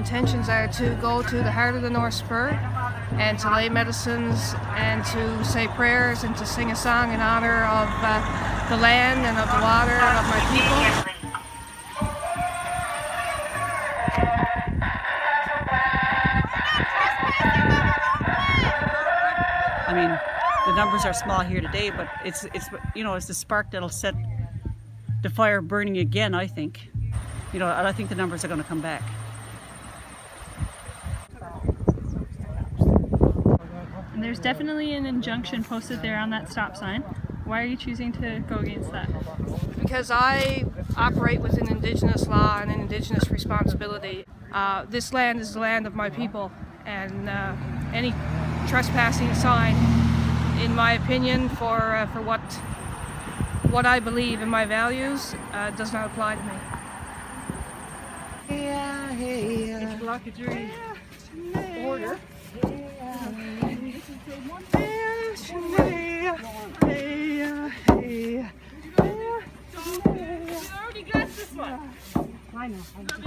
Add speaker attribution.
Speaker 1: intentions are to go to the heart of the North Spur and to lay medicines and to say prayers and to sing a song in honor of uh, the land and of the water and of my people.
Speaker 2: I mean, the numbers are small here today, but it's it's you know it's the spark that'll set the fire burning again. I think, you know, and I think the numbers are going to come back.
Speaker 3: There's definitely an injunction posted there on that stop sign. Why are you choosing to go against that?
Speaker 1: Because I operate within Indigenous law and an Indigenous responsibility. Uh, this land is the land of my people, and uh, any trespassing sign, in my opinion, for uh, for what what I believe and my values, uh, does not apply to me.
Speaker 4: Yeah, yeah.
Speaker 2: It's blockatory order.
Speaker 3: Uh, uh, uh,
Speaker 2: I know. I
Speaker 3: Don't